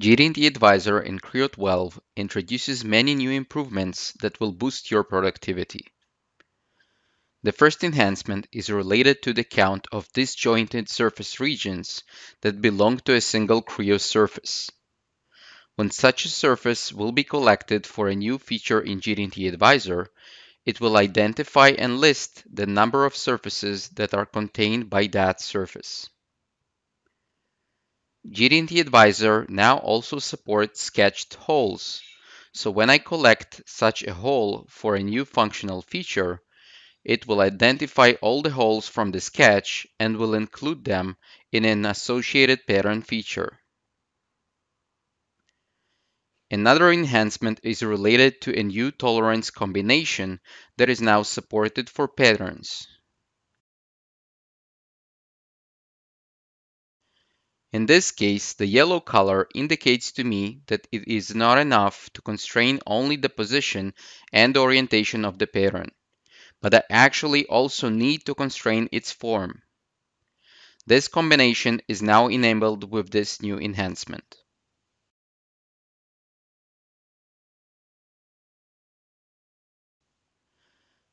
GD&T Advisor in Creo 12 introduces many new improvements that will boost your productivity. The first enhancement is related to the count of disjointed surface regions that belong to a single Creo surface. When such a surface will be collected for a new feature in GD&T Advisor, it will identify and list the number of surfaces that are contained by that surface. GD&T Advisor now also supports sketched holes, so when I collect such a hole for a new functional feature, it will identify all the holes from the sketch and will include them in an associated pattern feature. Another enhancement is related to a new tolerance combination that is now supported for patterns. In this case, the yellow color indicates to me that it is not enough to constrain only the position and orientation of the pattern, but I actually also need to constrain its form. This combination is now enabled with this new enhancement.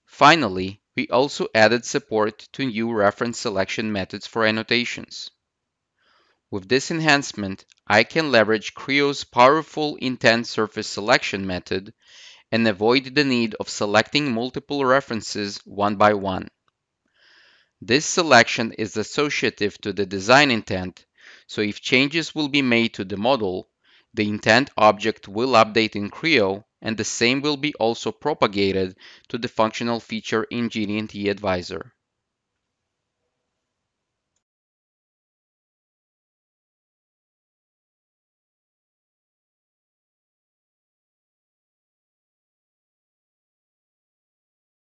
Finally, we also added support to new reference selection methods for annotations. With this enhancement, I can leverage Creo's powerful intent surface selection method and avoid the need of selecting multiple references one by one. This selection is associative to the design intent, so if changes will be made to the model, the intent object will update in Creo and the same will be also propagated to the functional feature in GD&T Advisor.